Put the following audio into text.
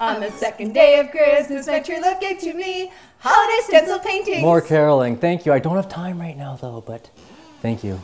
On the um, second day of Christmas, my true love gave to me holiday stencil paintings. More caroling. Thank you. I don't have time right now, though, but thank you.